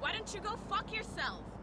Why don't you go fuck yourself?